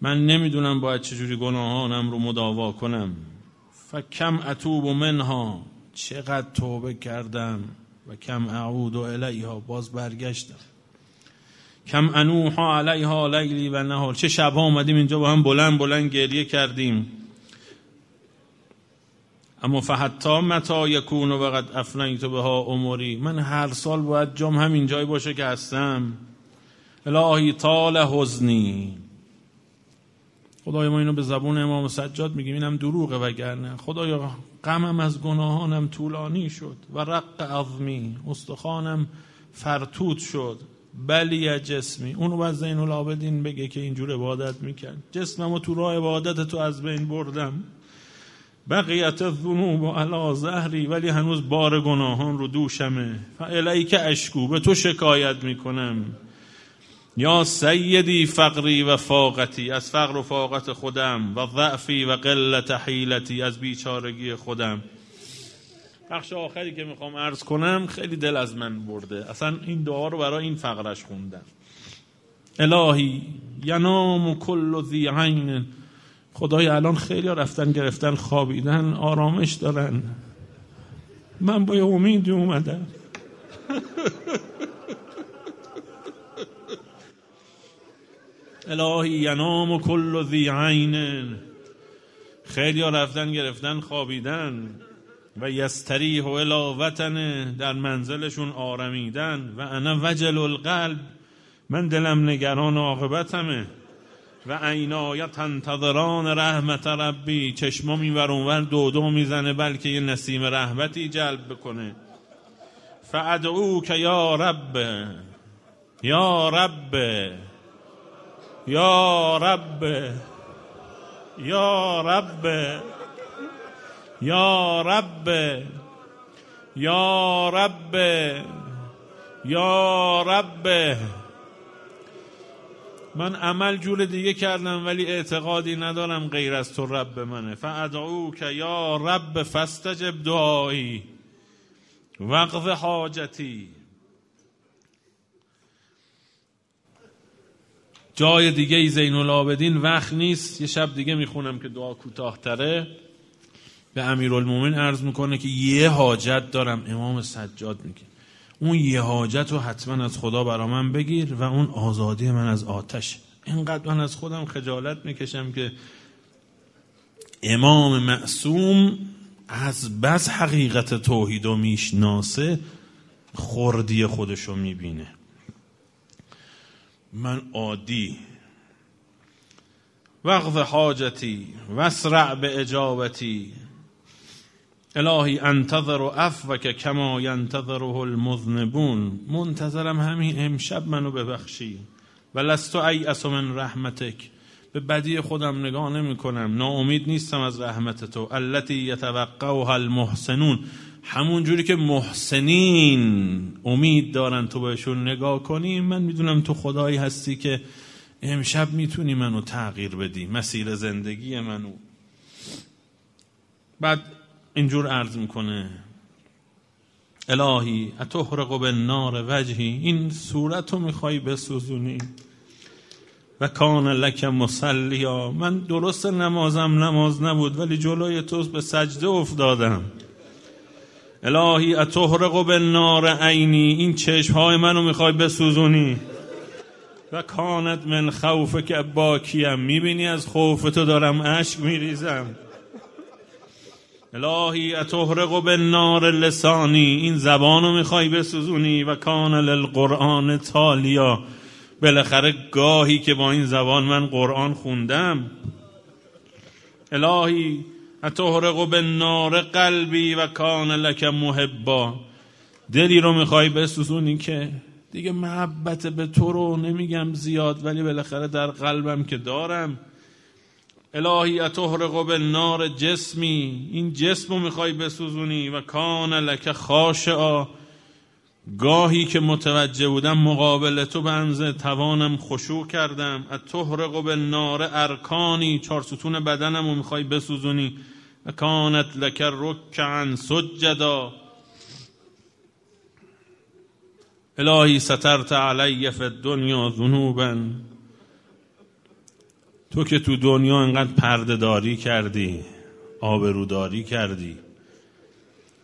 من نمی‌دونم باید چجوری گناهانم رو مداوا کنم. فکم اتوب و منها. چقدر توبه کردم و کم اعود و الیها. باز برگشتم. کم انوها علیها لیلی و نهار. چه شبها آمدیم اینجا با هم بلند بلند گریه کردیم. اما فحتا متا یکون و وقت افنیت بها عمری من هر سال باید جام همین جای باشه که هستم. الهی طال حزنی. خدای ما اینو به زبون امام سجاد میگیم. اینم دروغه وگرنه. خدایا غمم از گناهانم طولانی شد و رق عظمی. استخوانم فرتوت شد. بلی جسمی. اونو باید زین العابدین بگه که اینجور عبادت می‌کرد. جسمم تو راه عبادت تو از بین بردم. بقیت الذنوب علا زهری ولی هنوز بار گناهان رو دوشمه. که اشکو به تو شکایت می‌کنم. یا سیدی فقری و فاقتی از فقر و فاقت خودم و ضعفی و قلت حیلتی از بیچارگی خودم. بخش آخری که می‌خوام عرض کنم خیلی دل از من برده. اصلا این دعا رو برای این فقرش خوندم. الهی ینام کل ذی عین. خدای الان خیلی رفتن گرفتن خوابیدن آرامش دارن. من با یه امیدی اومدم. الهی ینام و کل ذی عین. خیلی رفتن گرفتن خوابیدن و یستریح و وطن در منزلشون آرمیدن. و انا وجل القلب. من دلم نگران عاقبتمه. و عینای تنتظران رحمت ربی. چشما میور اونور دو دو می‌زنه بلکه یه نسیم رحمتی جلب بکنه. فادعو که یا رب یا رب یا رب یا رب یا رب یا رب یا رب. من عمل جور دیگه کردم ولی اعتقادی ندارم غیر از تو رب منه. فادعو که یا رب فستجب دعایی وقف حاجتی. جای دیگه زین العابدین وقت نیست. یه شب دیگه می‌خونم که دعا کوتاهتره. به امیرالمومنین عرض می‌کنه که یه حاجت دارم. امام سجاد میگه. اون یه حاجت رو حتما از خدا برا من بگیر و اون آزادی من از آتش. اینقدر من از خودم خجالت می‌کشم که امام معصوم از بس حقیقت توحید و می‌شناسه خردی خودشو می‌بینه. من عادی. وقت حاجتی وسرع به اجابتی. الهی انتظر و افوک کما ینتظره المذنبون. منتظرم همین امشب منو ببخشی. و لست ایأس من رحمتک. به بدی خودم نگاه نمی کنم ناامید نیستم از رحمت تو. التي یتوقعها المحسنون. همون جوری که محسنین امید دارن تو بهشون نگاه کنی من می‌دونم تو خدایی هستی که امشب می‌تونی منو تغییر بدی. مسیر زندگی منو. بعد اینجور عرض می‌کنه. الهی اتحرق به نار وجهی این صورت رو می‌خوای بسوزونی. و کان لک مسلیا من درست نمازم نماز نبود ولی جلوی تو به سجده افتادم. الهی اتحرق به نار عینی این چشمهای منو می‌خوای بسوزونی. و کانت من خوف که باکیم می‌بینی از خوف تو دارم اشک میریزم. الهی اتحرق به نار لسانی این زبانو می‌خوای بسوزونی و کان للقرآن تالیا. بالاخره گاهی که با این زبان من قرآن خوندم. الهی اتحرق به نار قلبی و کان لک محبا. دلی رو می‌خوای بسوزونی که دیگه محبت به تو رو نمیگم زیاد ولی بالاخره در قلبم که دارم. الهی اتحرق به نار جسمی این جسم رو می‌خوای بسوزونی و کان لک خاشعا. گاهی که متوجه بودم مقابل تو بنزه توانم خشوع کردم. اتحرق به نار ارکانی چهار ستون بدنم رو می‌خوای بسوزونی. و کانت لک رکعا سجدا. الهی سترت علی فی الدنیا ذنوبا. تو که تو دنیا انقدر پرده داری کردی آبروداری کردی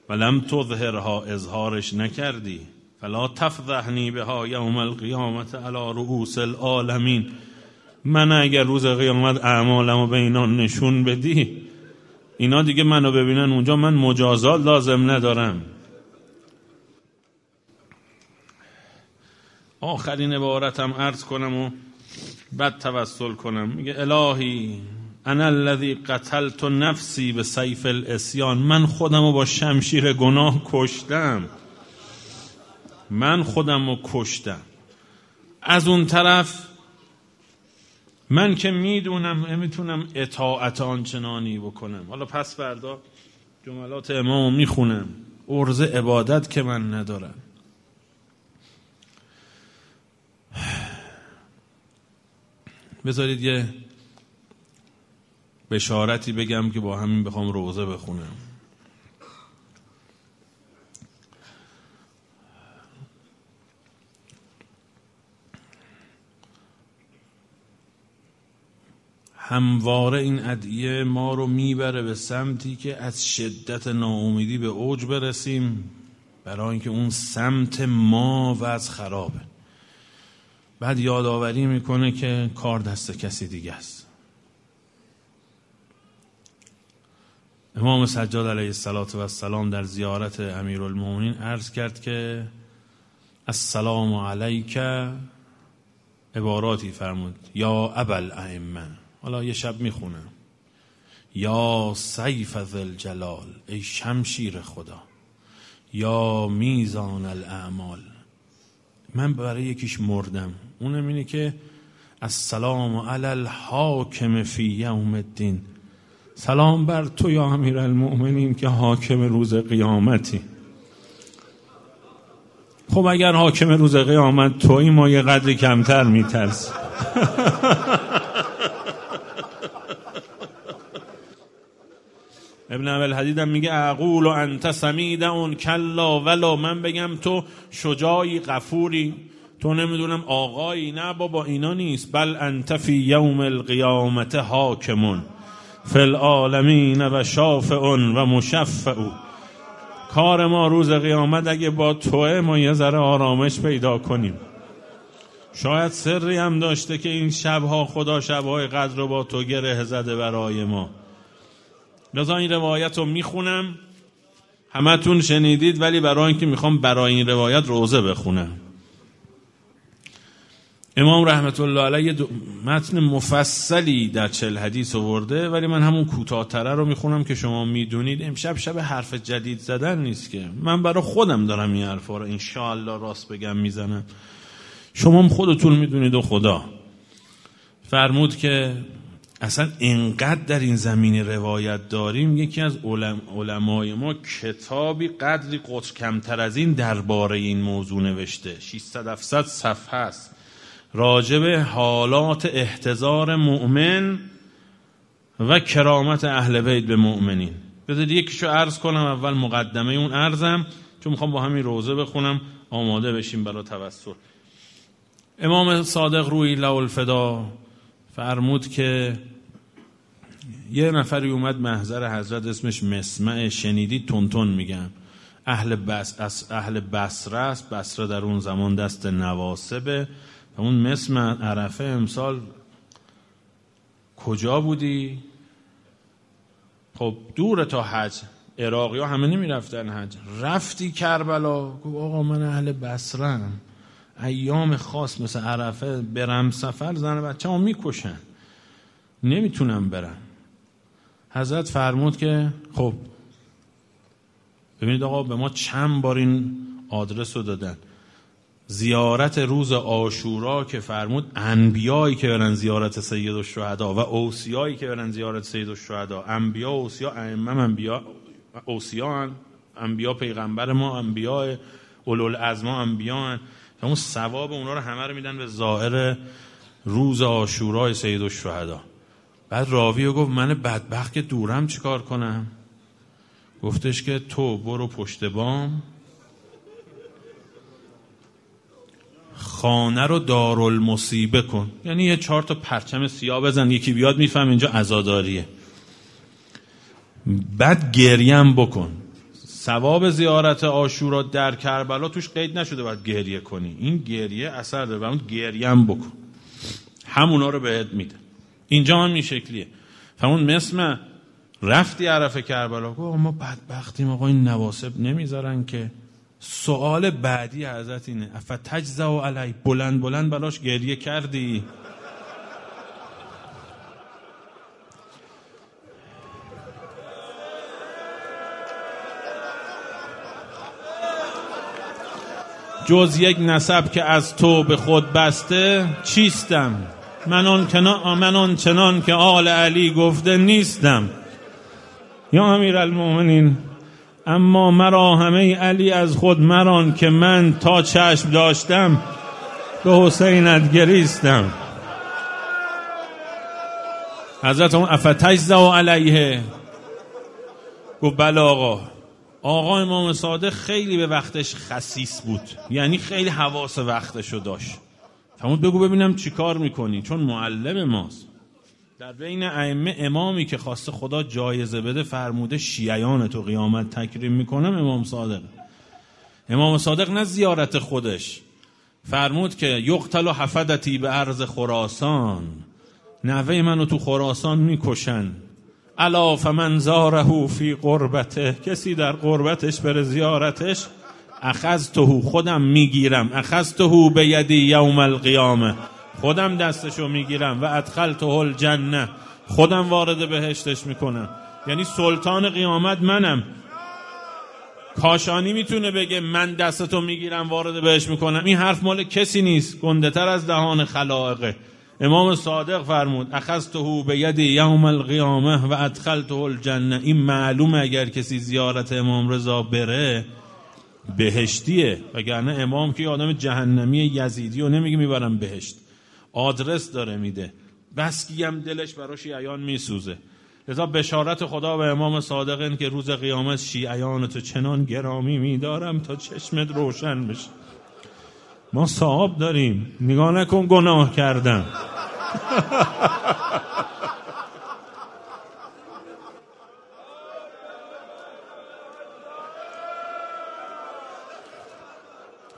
ولم تظهرها اظهارش نکردی فلا تفضحنی بها یوم القیامت علی رؤوس العالمین. من اگر روز قیامت اعمالمو به اینا نشون بدی اینا دیگه منو ببینن اونجا من مجازات لازم ندارم. آخرین عبارتم عرض کنم و بعد توسل کنم. میگه الهی انا الذي قتلت نفسی به سیف الاسیان من خودم رو با شمشیر گناه کشتم. من خودم رو کشتم. از اون طرف من که می‌دونم نمی‌تونم اطاعت آنچنانی بکنم. حالا پس فردا جملات امام می‌خونم. عرض عبادت که من ندارم. بذارید یه بشارتی بگم که با همین بخوام روزه بخونم. همواره این ادعیه ما رو می‌بره به سمتی که از شدت ناامیدی به اوج برسیم برای اینکه اون سمت ما و خرابه. بعد یادآوری می‌کنه که کار دست کسی دیگه است. امام سجاد علیه السلام در زیارت امیرالمومنین عرض کرد که السلام علیک عباراتی فرمود یا ابل ائمه حالا یه شب می‌خونم. یا سیف ذل ای شمشیر خدا. یا میزان الاعمال. من برای یکیش مردم. اونم اینه که السلام علی الحاکم فی یوم الدین. سلام بر تو یا امیر المؤمنین که حاکم روز قیامتی. خب اگر حاکم روز قیامت توی ما یه قدری کمتر میترس ابن اول حدیدم میگه اقول و انت سمید اون کلا ولا. من بگم تو شجاعی غفوری. تو نمی‌دونم آقایی نه بابا اینا نیست. بل انت فی یوم القیامت حاکمون. فی العالمین و شافع و مشفع. کار ما روز قیامت اگه با توه ما یه ذره آرامش پیدا کنیم. شاید سری هم داشته که این شبها خدا شبهای قدر رو با تو گره زده برای ما. لذا این روایت رو می‌خونم. همتون شنیدید ولی برای اینکه می‌خوام برای این روایت روزه بخونم. امام رحمت الله علیه متن مفصلی در چل حدیث آورده ولی من همون کوتاهتره رو می‌خونم که شما می‌دونید. امشب شب حرف جدید زدن نیست که. من برای خودم دارم این حرفا رو انشاءالله راست بگم می‌زنم. شما خودتون می‌دونید و خدا. فرمود که اصلا انقدر در این زمین روایت داریم یکی از علم، علمای ما کتابی قدری قطر کمتر از این درباره این موضوع نوشته. 600 700 صفحه است. راجب حالات احتضار مؤمن و کرامت اهل بیت به مؤمنین. بذارید یکیشو عرض کنم اول مقدمه اون عرضم چون می‌خوام با همین روزه بخونم آماده بشیم برای توسل. امام صادق روی لول فدا فرمود که یه نفری اومد محضر حضرت اسمش مسمع شنیدی تونتون میگم اهل, بس اهل بسره است بسره در اون زمان دست نواسبه. اون مسم عرفه امسال کجا بودی؟ خب دور تا حج. اراقی ها همه نمی رفتن حج. رفتی کربلا؟ گفت آقا من اهل بسرم ایام خاص مثل عرفه برم سفر زن بچه ها می‌کشن. نمی‌تونم برم. حضرت فرمود که خب ببینید آقا به ما چند بار این آدرس رو دادن. زیارت روز آشورا که فرمود انبیایی که برن زیارت سید الشهدا و اوسیایی که برن زیارت سید الشهدا. انبیا و اوسیا ائمه انبیا. اوسیا انبیا پیغمبر ما انبیا اولول ازما انبیا اون ثواب اونا رو همه رو میدن به ظاهر روز آشورای سید الشهدا. بعد راوی گفت من بدبخت دورم چیکار کنم؟ گفتش که تو برو پشت بام. خانه رو دارالمصیبه کن. یعنی یه چهار تا پرچم سیاه بزن یکی بیاد میفهم اینجا عزاداریه. بعد گریم بکن. ثواب زیارت آشورا در کربلا توش قید نشده باید گریه کنی. این گریه اثر داره اون گریم بکن. همونا رو بهت میده. اینجا هم این شکلیه. فهمون مثل رفتی عرفه کربلا. گفت ما بدبختیم آقا این نواسب نمی‌ذارن که سوال بعدی حضرت اینه. افتجزه و علی بلند بلند براش گریه کردی. جز یک نسب که از تو به خود بسته چیستم؟ من آن, چنان که آل علی گفته نیستم. یا امیر المومنین اما مرا همه علی از خود مران که من تا چشم داشتم به حسینت گریستم. حضرت اون افتجزه و علیه. گفت بله آقا. آقا امام صادق خیلی به وقتش خسیس بود. یعنی خیلی حواس وقتشو داشت. فرمود بگو ببینم چیکار می‌کنی چون معلم ماست. در بین ائمه امامی که خواسته خدا جایزه بده فرموده شیعیان تو قیامت تکریم می‌کنم امام صادق. امام صادق نه زیارت خودش. فرمود که یقتل و حفدتی به عرض خراسان. نوه منو تو خراسان می‌کشن. الا فمن زاره فی قربته. کسی در قربتش بره زیارتش اخذته خودم می‌گیرم. اخذته به یدی یوم القیامه. خودم دستشو می‌گیرم و ادخلته الجنه. خودم وارد بهشتش می‌کنم. یعنی سلطان قیامت منم. کاشانی می‌تونه بگه من دستتو می‌گیرم وارد بهش می‌کنم. این حرف مال کسی نیست. گنده تر از دهان خلائقه. امام صادق فرمود اخذته به ید یوم القیامه و ادخلته الجنه این معلومه اگر کسی زیارت امام رضا بره بهشتیه. وگرنه امام که آدم جهنمی یزیدی و نمیگه می‌برم بهشت. آدرس داره میده. بسکی هم دلش برای شیعیان میسوزه. لذا بشارت خدا به امام صادق این که روز قیامت شیعیان تو چنان گرامی میدارم تا چشمت روشن بشه. ما صاحب داریم. نگاه نکن گناه کردم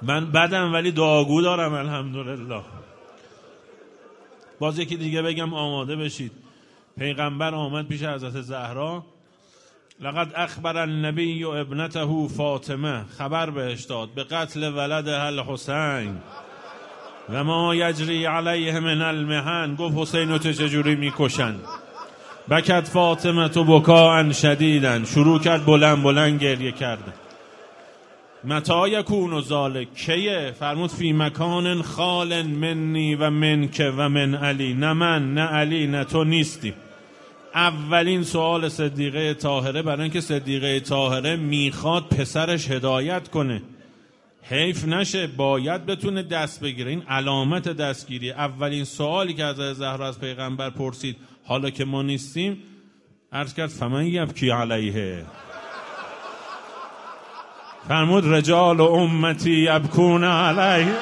من بدم ولی دعاگو دارم الحمدلله. باز یکی دیگه بگم آماده بشید. پیغمبر آمد پیش حضرت زهرا. لقد اخبر النبی و ابنته فاطمه. خبر بهش داد. به قتل ولد هل حسین و ما یجری علیه من المهن. گفت حسین رو چجوری می‌کشن؟ بکت فاطمه تو بکا شدیدن. شروع کرد بلند بلند گریه کردن. متا یکون و ذالک کیه؟ فرمود فی مکان خال منی و منک و من علی. نه من نه علی نه تو نیستیم اولین سوال صدیقه طاهره برای اینکه صدیقه طاهره می‌خواد پسرش هدایت کنه. حیف نشه باید بتونه دست بگیره. این علامت دستگیری. اولین سوالی که از زهرا از پیغمبر پرسید حالا که ما نیستیم عرض کرد فمن یبکی علیه؟ فرمود رجال و امتی یبکون علیه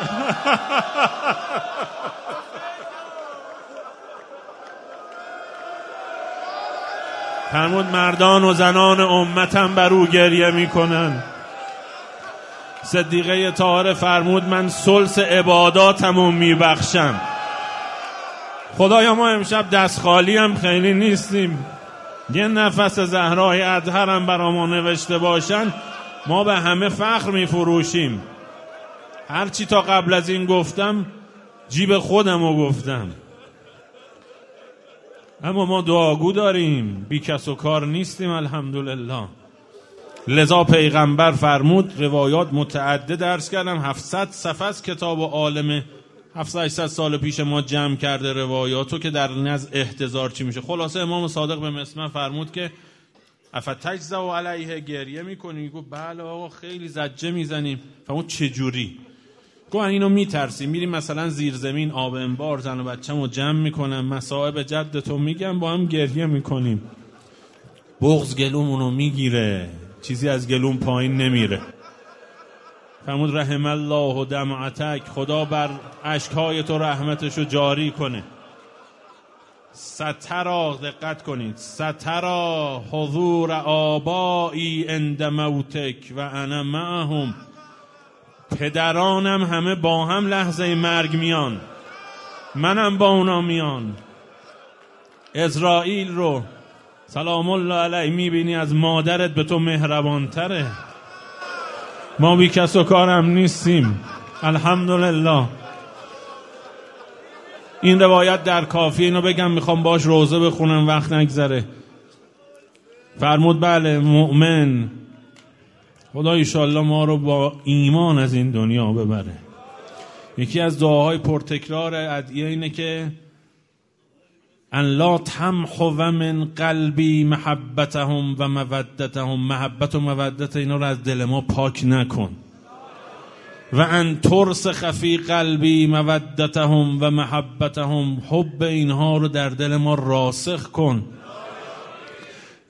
فرمود مردان و زنان امتم بر او گریه می‌کنن. صدیقه طاهره فرمود من سلس عباداتم و میبخشم. خدایا ما امشب دست خالی هم خیلی نیستیم. یه نفس زهرای ادهرم برا ما نوشته باشن. ما به همه فخر میفروشیم. هرچی تا قبل از این گفتم جیب خودم رو گفتم. اما ما دعاگو داریم. بی کس و کار نیستیم الحمدلله. لذا پیغمبر فرمود روایات متعدد درس کردم. 700 صفحه از کتاب و عالم. 700 سال پیش ما جمع کرده روایاتو که در نزد احتضار چی میشه. خلاصه امام صادق به مسمن فرمود که افتجزه و علیه گریه می‌کنی؟ گفت بله آقا خیلی زجه می‌زنیم. فرمود چجوری گوهن اینو میترسیم. میریم مثلا زیر زمین آب انبار زن و رو جمع می‌کنم. مسائب جدتو میگم با هم گریه می‌کنیم. بغز گلومونو می‌گیره. چیزی از گلوم پایین نمیره. فرمود رحم الله و دمعتک. خدا بر عشقهای تو رحمتشو جاری کنه. سترا دقت کنید. سترا حضور آبایی اند موتک و انا معهم. پدرانم همه با هم لحظه مرگ میان. منم با اونا میان. اسرائیل رو سلام الله علیه می‌بینی از مادرت به تو مهربانتره. ما بی کس و کارم نیستیم. الحمدلله. این روایت در کافی اینو بگم می‌خوام باش روزه بخونم وقت نگذره. فرمود بله مؤمن. خدا ایشالله ما رو با ایمان از این دنیا ببره. یکی از دعاهای پرتکرار ادعیه اینه که ان لا تمحو من قلبی محبتهم و مودتهم. محبت و مودت اینا رو از دل ما پاک نکن. و ان ترس خفی قلبی مودتهم و محبتهم حب اینها رو در دل ما راسخ کن.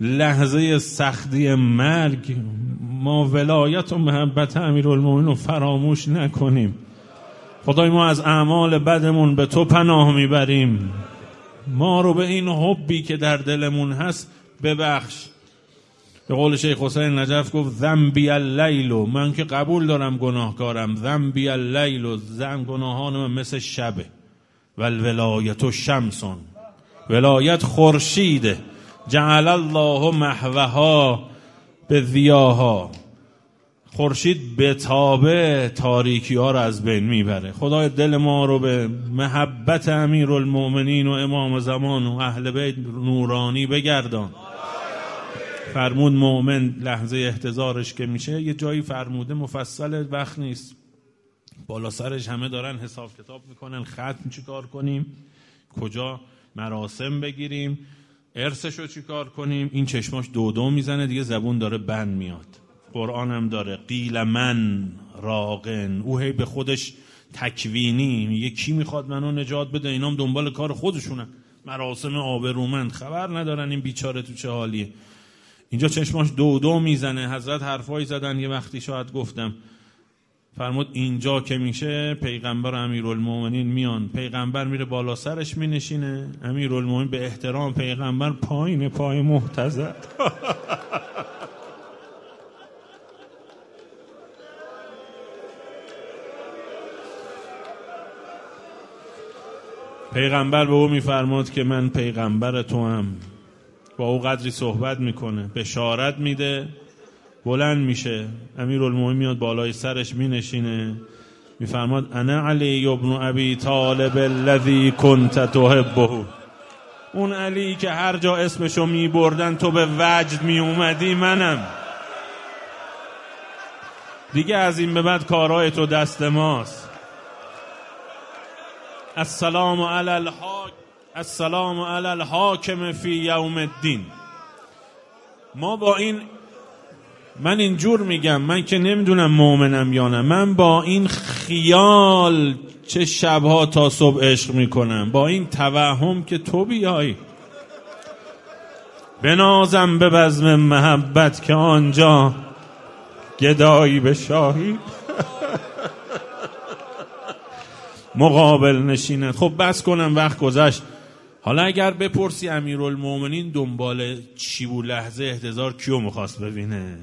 لحظه سختی مرگ ما ولایت و محبت المومن رو فراموش نکنیم. خدای ما از اعمال بدمون به تو پناه می‌بریم. ما رو به این حبی که در دلمون هست ببخش. به قول شیخ حسین نجف گفت ذنبی اللیل من که قبول دارم گناهکارم ذنبی اللیل و زن گناهان مثل شبه. و الولایت و شمسون ولایت خورشیده جعل الله محوها به ذیاها خورشید به تابه تاریکی ها رو از بین می‌بره. خدای دل ما رو به محبت امیر المؤمنین و امام زمان و اهل بیت نورانی بگردان. فرمود مؤمن لحظه احتضارش که میشه یه جایی فرموده مفصل وقت نیست. بالا سرش همه دارن حساب کتاب می‌کنن ختم چیکار کنیم؟ کجا مراسم بگیریم؟ ارسش رو چیکار کنیم؟ این چشماش دو دو می‌زنه دیگه زبون داره بند میاد. قرآن هم داره قیل من راقن او هی به خودش تکوینی میگه کی می‌خواد منو نجات بده؟ اینام دنبال کار خودشونن. مراسم آبرومند. خبر ندارن این بیچاره تو چه حالیه. اینجا چشماش دو دو می‌زنه. حضرت حرفایی زدن. یه وقتی شاید گفتم فرمود اینجا که میشه پیغمبر امیرالمومنین میان. پیغمبر میره بالا سرش مینشینه. امیرالمومنین به احترام پیغمبر پایین پای محتضر. پیغمبر به او میفرماد که من پیغمبر تو هم او قدری صحبت می‌کنه بشارت میده بلند میشه. امیر میاد بالای سرش مینشینه. میفرماد انا علی ابن ابی طالب الذی کنت تحبه. اون علی که هر جا اسمشو میبردن تو به وجد میومدی منم. دیگه از این به بعد کارهای تو دست ماست. السلام علی الحاک السلام علی الحاکم فی یوم الدین. ما با این من اینجور میگم من که نمی‌دونم مؤمنم یا نه. من با این خیال چه شبها تا صبح عشق می‌کنم. با این توهم که تو بیای. بنازم به بزم محبت که آنجا گدایی به شاهی. مقابل نشیند خب بس کنم وقت گذشت. حالا اگر بپرسی امیرالمومنین دنبال چی بود لحظه احتضار کیو می‌خواست ببینه؟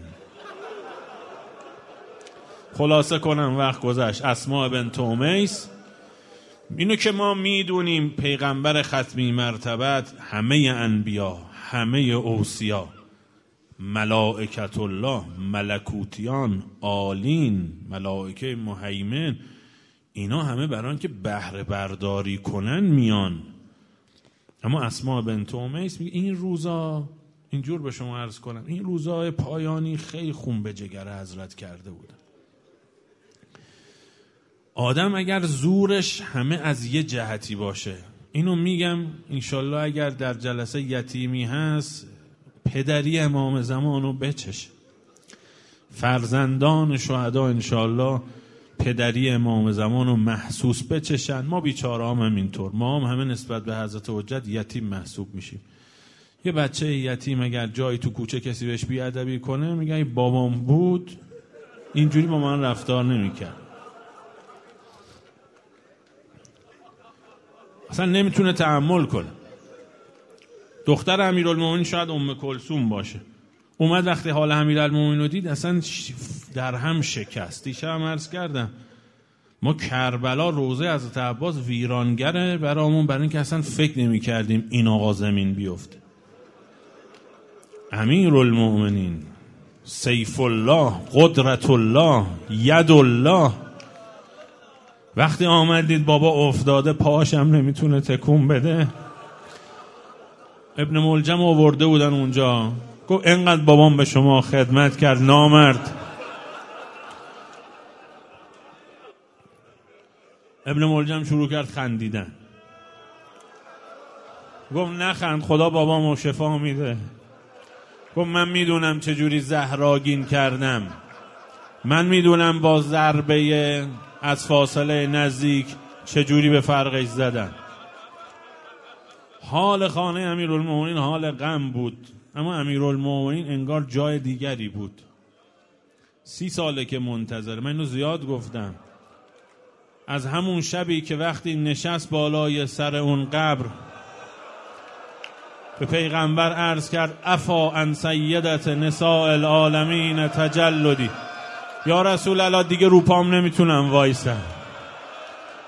خلاصه کنم وقت گذشت. اسماء بنت عمیس اینو که ما می‌دونیم پیغمبر ختمی مرتبت همه انبیا همه اوصیا ملائکة الله ملکوتیان عالین ملائکه مهیمن اینا همه بران که بهره برداری کنن میان. اما اسما بن تومیس میگه این روزا اینجور به شما عرض کنم این روزای پایانی خیلی خون به جگر حضرت کرده بودن آدم اگر زورش همه از یه جهتی باشه اینو میگم انشالله اگر در جلسه یتیمی هست پدری امام زمان رو بچشه فرزندان شهدا انشالله پدری امام زمان رو محسوس بچشن. ما بیچاره هم همینطور. ما هم همه نسبت به حضرت حجت یتیم محسوب میشیم. یه بچه یتیم اگر جایی تو کوچه کسی بهش بیادبی کنه میگه ای بابام بود اینجوری با من رفتار نمی‌کرد. اصلا نمی‌تونه تحمل کنه. دختر امیرالمومنین شاید ام کلثوم باشه. اومد وقتی حال امیرالمومنین رو دید اصلا در هم شکست. دیشب هم عرض کردم ما کربلا روزه از عباس ویرانگره برامون برای اینکه اصلا فکر نمی کردیم این آقا زمین بیفته. امیر المؤمنین سیف الله قدرت الله ید الله وقتی آمدید بابا افتاده پاشم نمی‌تونه تکون بده. ابن ملجم آورده بودن اونجا. گفت انقدر بابام به شما خدمت کرد نامرد. ابن ملجم شروع کرد خندیدن. گفت نخند خدا بابامو شفا میده. گفت من می‌دونم چجوری زهراگین کردم. من می‌دونم با ضربه از فاصله نزدیک چجوری به فرقش زدن حال خانه امیرالمومنین حال غم بود. اما امیرالمومنین انگار جای دیگری بود. سی ساله که منتظر. من اینو زیاد گفتم. از همون شبی که وقتی نشست بالای سر اون قبر به پیغمبر عرض کرد افا ان سیدت نساء العالمین تجلدی. یا رسول الله دیگه روپام نمی‌تونم وایسم.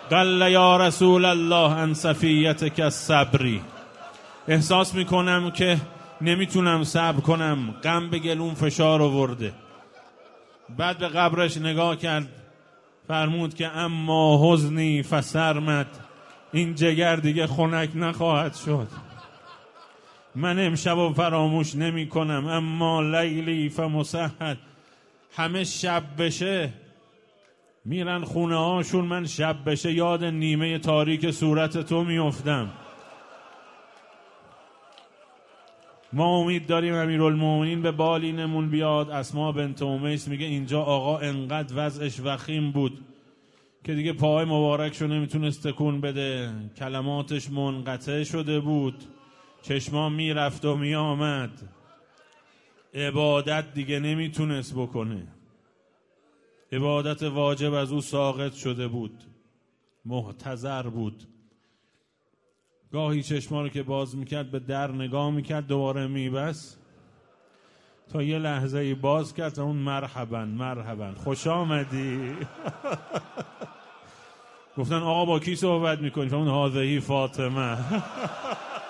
قل یا رسول الله ان صفیت که صبری احساس می‌کنم که نمی‌تونم صبر کنم. غم به گلون فشار آورده. بعد به قبرش نگاه کرد. فرمود که اما حزنی فسرمد این جگر دیگه خنک نخواهد شد. من امشب و فراموش نمی کنم. اما لیلی فمسهد همه شب بشه. میرن خونه هاشون من شب بشه یاد نیمه تاریک صورت تو میافتم. ما امید داریم امیرالمومنین به بالینمون بیاد. اسما بنت امیس میگه اینجا آقا انقدر وضعش وخیم بود که دیگه پای مبارکشو نمی‌تونست تکون بده. کلماتش منقطع شده بود. چشما می‌رفت و میآمد. عبادت دیگه نمی‌تونست بکنه. عبادت واجب از او ساقط شده بود. محتظر بود. گاهی چشما رو که باز می‌کرد به در نگاه می‌کرد دوباره میبست. تا یه لحظه ای باز کرد اون مرحبا مرحبا خوش آمدی. گفتن آقا با کی صحبت می‌کنی؟ اون حاضهی فاطمه.